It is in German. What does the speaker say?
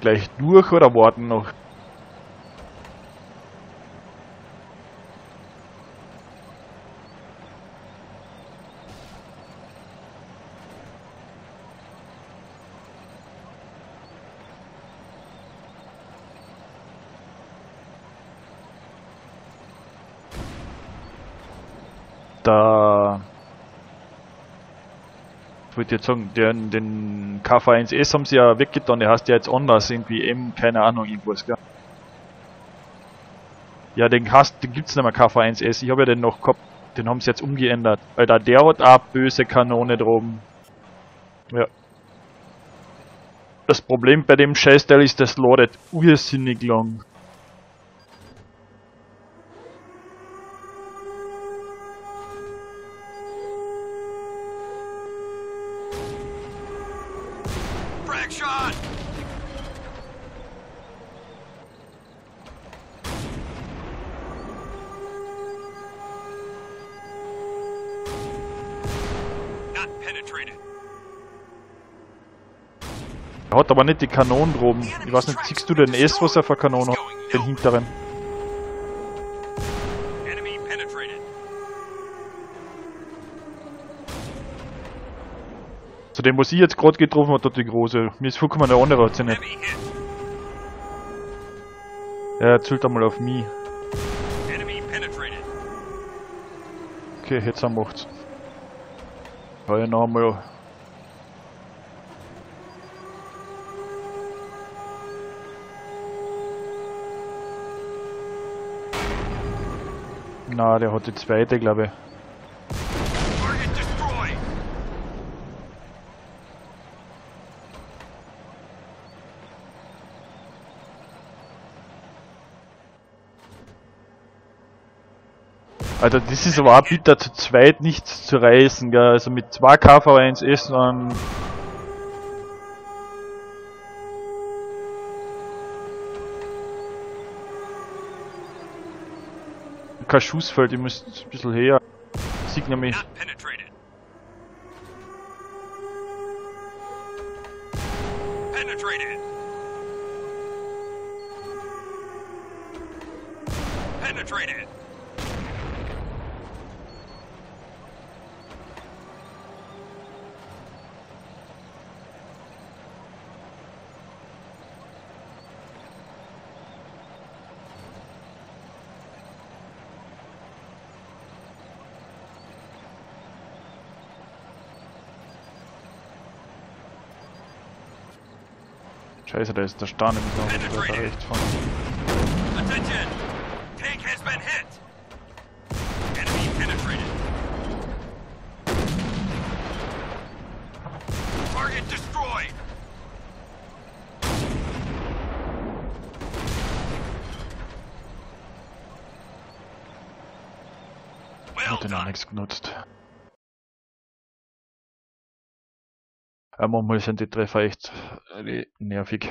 Gleich durch oder warten noch? Da ich wollte jetzt sagen, den, den KV1S haben sie ja weggetan, der heißt ja jetzt anders, irgendwie M, keine Ahnung, irgendwas, gell? Ja, den, hast, den gibt's nicht mehr KV1S, ich habe ja den noch gehabt, den haben sie jetzt umgeändert, weil da der hat auch böse Kanone droben. Ja. Das Problem bei dem Scheißteil ist, das ladet ursinnig lang. Frag shot! Not penetrated. Er hat aber nicht die Kanonen droben. Ich weiß nicht, siehst du den S, was er für Kanonen hat? Den hinteren. Zu dem, was ich jetzt gerade getroffen hat, dort die große. Mir ist vollkommen der andere hat sie nicht. Hit. Er zielt einmal auf mich. Okay, jetzt haben wir's. Ja, ja, noch einmal. Na, der hat die zweite, glaube ich. Alter, das ist aber auch bitter zu zweit nichts zu reißen, gell. Also mit zwei KV1S dann. Kein Schussfeld, ich muss ein bisschen her. Nämlich. Not penetrated. Penetrated. Scheiße, da ist der Stahn im Hintergrund, da rechts von. Attention! Tank has been hit. Enemy penetrated. Target destroyed. Well Hat den auch nichts genutzt. Mä muun muassa sen tyttöystäni niin, niin on fik